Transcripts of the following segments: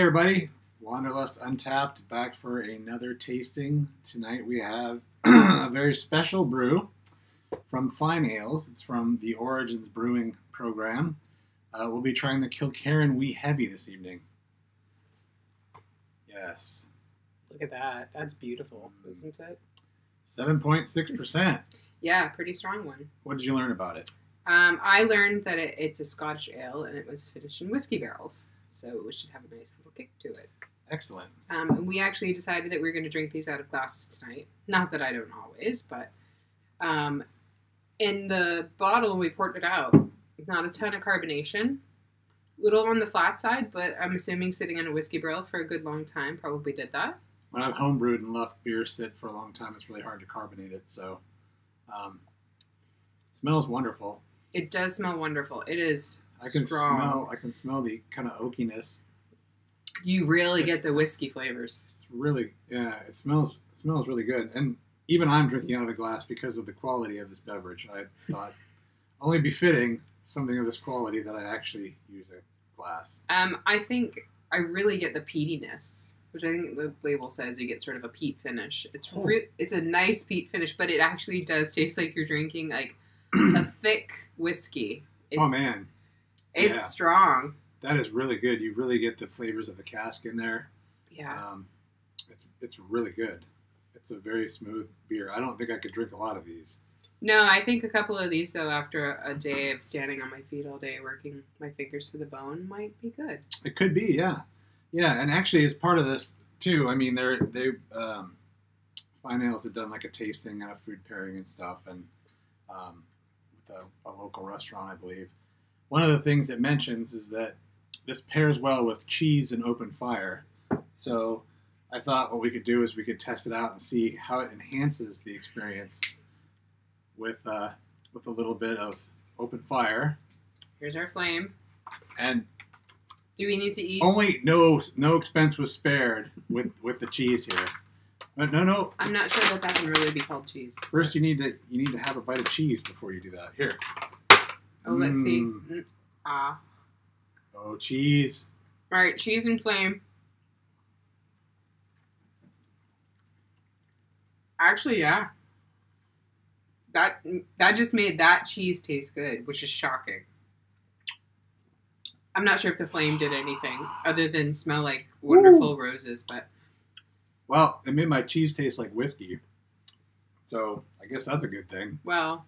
everybody. Wanderlust Untapped back for another tasting. Tonight we have a very special brew from Fyne Ales. It's from the Origins Brewing Program. Uh, we'll be trying the Kilkerran Wee Heavy this evening. Yes, Look at that. That's beautiful, isn't it? 7.6%. Yeah, pretty strong one. What did you learn about it? Um, I learned that it, it's a Scottish ale and it was finished in whiskey barrels, so it should have a nice little kick to it. Excellent. Um, and we actually decided that we were going to drink these out of glasses tonight. Not that I don't always, but um, in the bottle we poured it out. Not a ton of carbonation, little on the flat side, but I'm assuming sitting in a whiskey barrel for a good long time probably did that. When I've homebrewed and left beer sit for a long time, it's really hard to carbonate it. So, um, it smells wonderful. It does smell wonderful. It is I can strong. smell. I can smell the kind of oakiness. You really It's- get the whiskey flavors. It's really yeah. It smells. It smells really good. And even I'm drinking out of a glass because of the quality of this beverage. I thought only befitting something of this quality that I actually use a glass. Um, I think I really get the peatiness, which I think the label says you get sort of a peat finish. It's Oh. re- it's a nice peat finish, but it actually does taste like you're drinking like a thick whiskey. It's, oh man, it's yeah. strong. that is really good. You really get the flavors of the cask in there. Yeah, Um, it's it's really good. It's a very smooth beer. I don't think I could drink a lot of these. no, I think a couple of these though, after a day of standing on my feet all day, working my fingers to the bone, might be good. It could be, yeah, yeah. And actually, as part of this too, I mean, they're they um, Fyne Ales had done like a tasting and a food pairing and stuff, and um, with a, a local restaurant, I believe. One of the things it mentions is that this pairs well with cheese and open fire. So I thought what we could do is we could test it out and see how it enhances the experience with uh, with a little bit of open fire Here's our flame. and Do we need to eat? only no no expense was spared with with the cheese here. But no, no. I'm not sure that that can really be called cheese. First, you need to you need to have a bite of cheese before you do that. Here. Oh, let's see. Mm. Mm, Ah. Oh, cheese. All right, cheese and flame. Actually, yeah. That that just made that cheese taste good, which is shocking. I'm not sure if the flame did anything other than smell like wonderful roses, but Well, it made my cheese taste like whiskey. So I guess that's a good thing. well,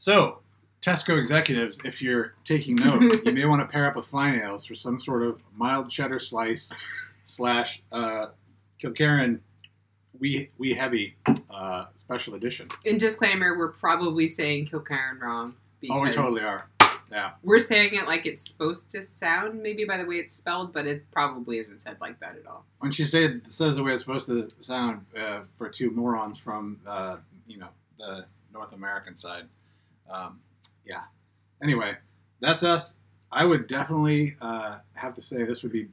So, Tesco executives, if you're taking note, you may want to pair up with Fyne Ales for some sort of mild cheddar slice slash uh, Kilkerran wee wee heavy uh, special edition. in disclaimer, we're probably saying Kilkerran wrong. Oh, we totally are. Yeah. We're saying it like it's supposed to sound, maybe by the way it's spelled, but it probably isn't said like that at all. When she said says the way it's supposed to sound uh, for two morons from uh, you know the North American side, um, yeah. Anyway, that's us. I would definitely uh, have to say this would be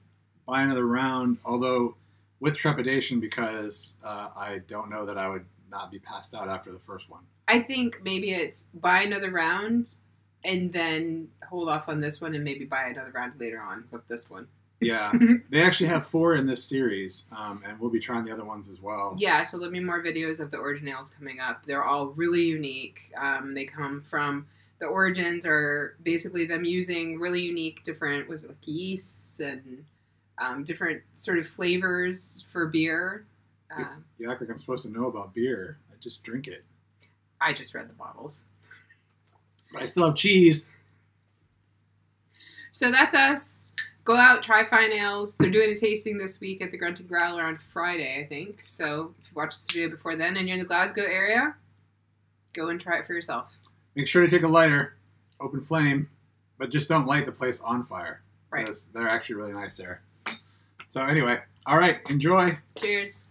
buy another round, although with trepidation because uh, I don't know that I would not be passed out after the first one. I think maybe it's buy another round and then hold off on this one and maybe buy another round later on with this one. Yeah, they actually have four in this series, um, and we'll be trying the other ones as well. Yeah, so there'll be more videos of the originals coming up. They're all really unique. Um, they come from the origins are basically them using really unique different was it like yeasts and um, different sort of flavors for beer. Uh, You act like I'm supposed to know about beer. I just drink it. I just read the bottles. But I still have cheese. So that's us. Go out, try Fyne Ales. They're doing a tasting this week at the Grunting Growler on Friday, I think. So if you watch this video before then and you're in the Glasgow area, go and try it for yourself. Make sure to take a lighter, open flame, but just don't light the place on fire. Right. Because they're actually really nice there. So anyway, all right, enjoy. Cheers.